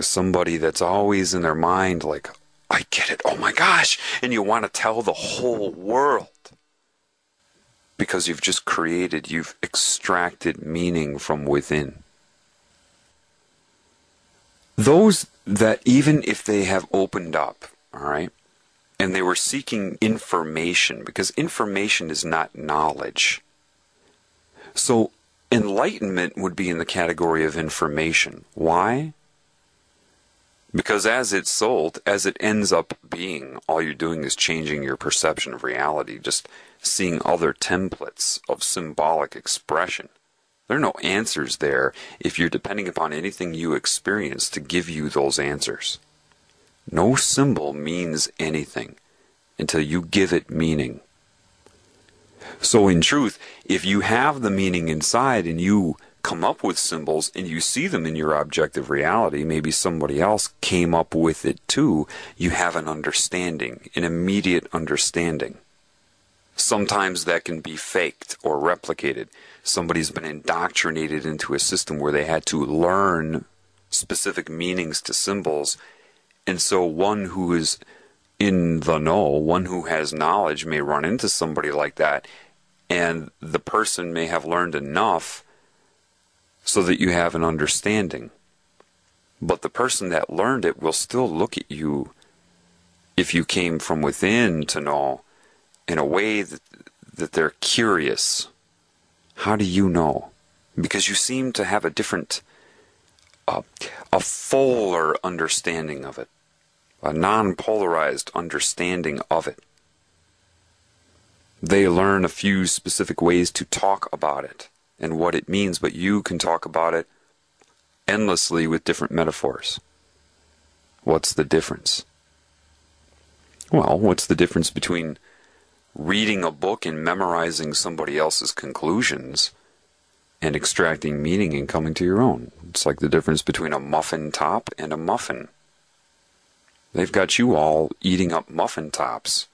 somebody that's always in their mind like, I get it, oh my gosh, and you want to tell the whole world. Because you've just created, you've extracted meaning from within. Those that, even if they have opened up, all right, and they were seeking information, because information is not knowledge. So enlightenment would be in the category of information. Why? Because as it's sold, as it ends up being, all you're doing is changing your perception of reality, just seeing other templates of symbolic expression. There are no answers there if you're depending upon anything you experience to give you those answers. No symbol means anything until you give it meaning. So, in truth, if you have the meaning inside and you come up with symbols and you see them in your objective reality, maybe somebody else came up with it too, you have an understanding, an immediate understanding. Sometimes that can be faked or replicated. Somebody's been indoctrinated into a system where they had to learn specific meanings to symbols. And so one who is in the know, one who has knowledge may run into somebody like that. And the person may have learned enough so that you have an understanding. But the person that learned it will still look at you if you came from within to know in a way that, that they're curious. How do you know? Because you seem to have a different, uh, a fuller understanding of it, a non polarized understanding of it. They learn a few specific ways to talk about it and what it means, but you can talk about it endlessly with different metaphors. What's the difference? Well, what's the difference between reading a book and memorizing somebody else's conclusions and extracting meaning and coming to your own? It's like the difference between a muffin top and a muffin. They've got you all eating up muffin tops,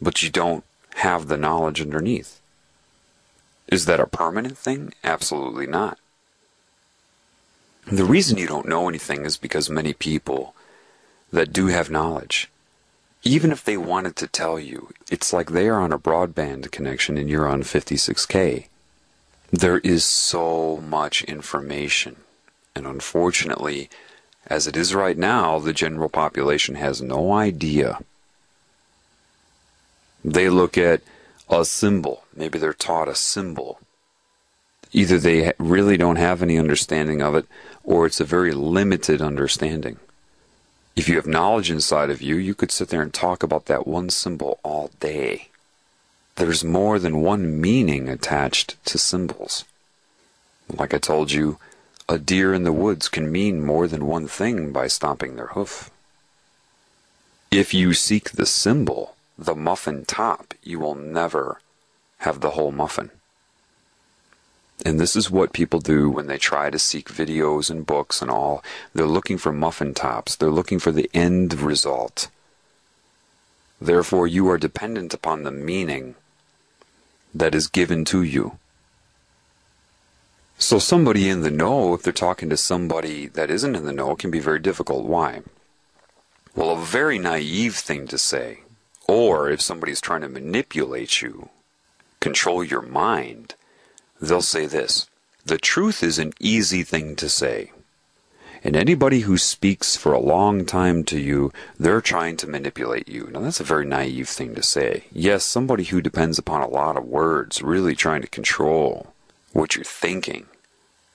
but you don't have the knowledge underneath. Is that a permanent thing? Absolutely not. The reason you don't know anything is because many people that do have knowledge, even if they wanted to tell you, it's like they are on a broadband connection and you're on 56K. There is so much information. And unfortunately, as it is right now, the general population has no idea. They look at a symbol. Maybe they're taught a symbol. Either they really don't have any understanding of it, or it's a very limited understanding. If you have knowledge inside of you, you could sit there and talk about that one symbol all day. There's more than one meaning attached to symbols. Like I told you, a deer in the woods can mean more than one thing by stomping their hoof. If you seek the symbol, the muffin top, you will never have the whole muffin. And this is what people do when they try to seek videos and books and all. They're looking for muffin tops. They're looking for the end result. Therefore, you are dependent upon the meaning that is given to you. So, somebody in the know, if they're talking to somebody that isn't in the know, can be very difficult. Why? Well, a very naive thing to say or if somebody's trying to manipulate you, control your mind, they'll say this The truth is an easy thing to say. And anybody who speaks for a long time to you, they're trying to manipulate you. Now, that's a very naive thing to say. Yes, somebody who depends upon a lot of words, really trying to control what you're thinking,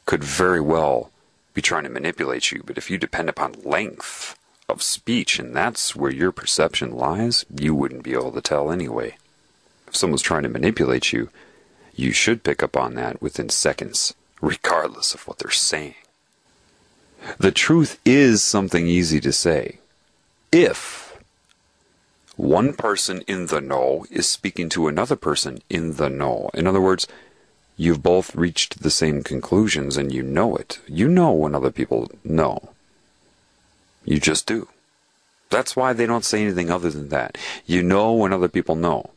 could very well be trying to manipulate you. But if you depend upon length, of speech, and that's where your perception lies, you wouldn't be able to tell anyway. If someone's trying to manipulate you, you should pick up on that within seconds, regardless of what they're saying. The truth is something easy to say. If one person in the know is speaking to another person in the know, in other words, you've both reached the same conclusions and you know it. You know when other people know. You just do. That's why they don't say anything other than that. You know when other people know.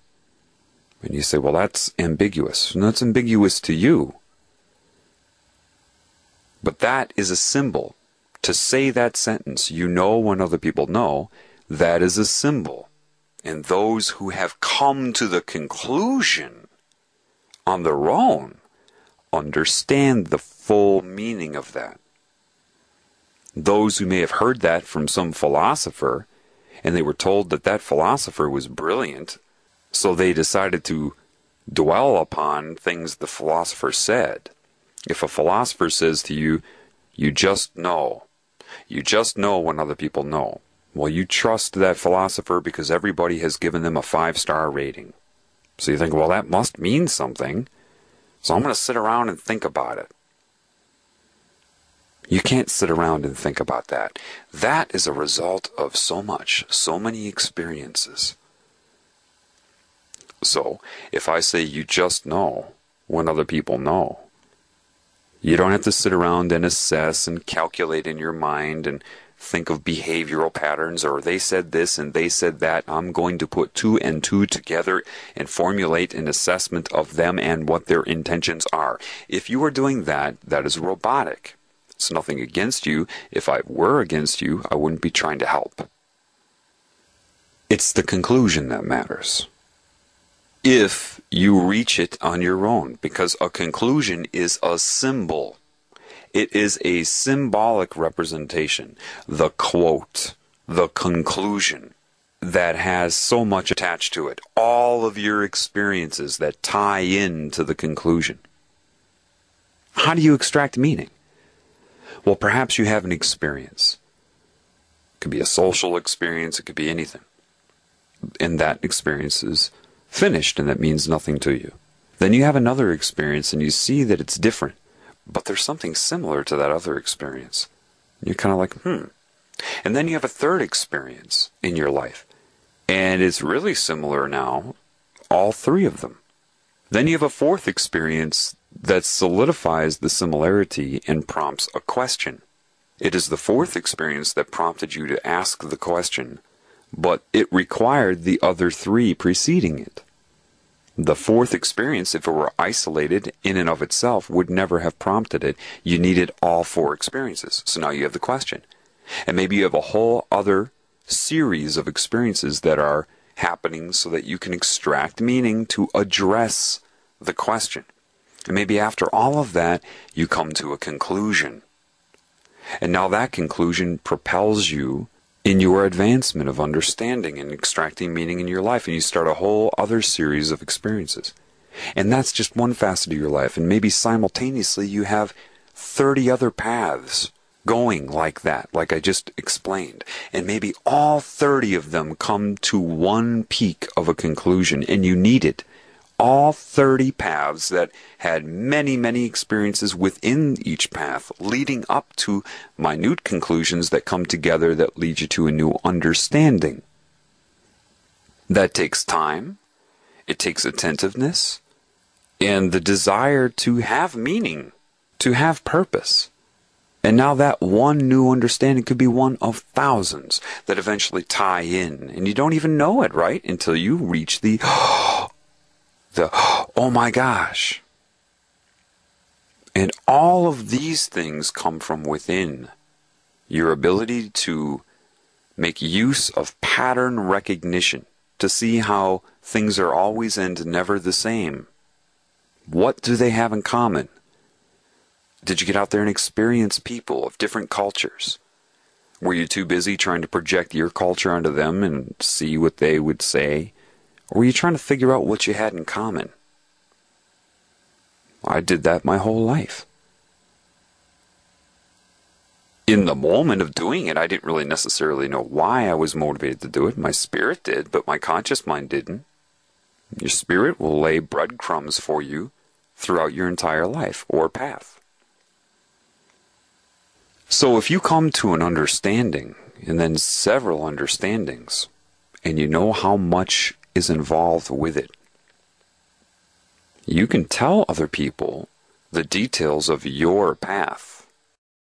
And you say, well, that's ambiguous. And that's ambiguous to you. But that is a symbol To say that sentence, you know when other people know, that is a symbol. And those who have come to the conclusion on their own understand the full meaning of that. Those who may have heard that from some philosopher and they were told that that philosopher was brilliant, so they decided to dwell upon things the philosopher said. If a philosopher says to you, you just know, you just know when other people know, well, you trust that philosopher because everybody has given them a five star rating. So you think, well, that must mean something. So I'm going to sit around and think about it. You can't sit around and think about that. That is a result of so much, so many experiences. So, if I say you just know when other people know, you don't have to sit around and assess and calculate in your mind and think of behavioral patterns or they said this and they said that. I'm going to put two and two together and formulate an assessment of them and what their intentions are. If you are doing that, that is robotic. It's nothing against you. If I were against you, I wouldn't be trying to help. It's the conclusion that matters. If you reach it on your own, because a conclusion is a symbol. It is a symbolic representation. The quote, the conclusion that has so much attached to it. All of your experiences that tie in to the conclusion. How do you extract meaning? Well, perhaps you have an experience. It could be a social experience, it could be anything. And that experience is finished and that means nothing to you. Then you have another experience and you see that it's different, but there's something similar to that other experience. You're kind of like, hmm. And then you have a third experience in your life, and it's really similar now, all three of them. Then you have a fourth experience that solidifies the similarity and prompts a question. It is the fourth experience that prompted you to ask the question, but it required the other three preceding it. The fourth experience, if it were isolated in and of itself, would never have prompted it. You needed all four experiences. So now you have the question. And maybe you have a whole other series of experiences that are happening so that you can extract meaning to address the question. And maybe after all of that, you come to a conclusion. And now that conclusion propels you in your advancement of understanding and extracting meaning in your life, and you start a whole other series of experiences. And that's just one facet of your life. And maybe simultaneously you have 30 other paths going like that, like I just explained. And maybe all 30 of them come to one peak of a conclusion, and you need it all 30 paths that had many, many experiences within each path, leading up to minute conclusions that come together that lead you to a new understanding. That takes time, it takes attentiveness, and the desire to have meaning, to have purpose. And now that one new understanding could be one of thousands that eventually tie in. And you don't even know it, right? Until you reach the oh, the oh my gosh. And all of these things come from within. Your ability to make use of pattern recognition to see how things are always and never the same. What do they have in common? Did you get out there and experience people of different cultures? Were you too busy trying to project your culture onto them and see what they would say? Or were you trying to figure out what you had in common? I did that my whole life. In the moment of doing it, I didn't really necessarily know why I was motivated to do it. My spirit did, but my conscious mind didn't. Your spirit will lay breadcrumbs for you throughout your entire life or path. So if you come to an understanding and then several understandings, and you know how much is involved with it. You can tell other people the details of your path.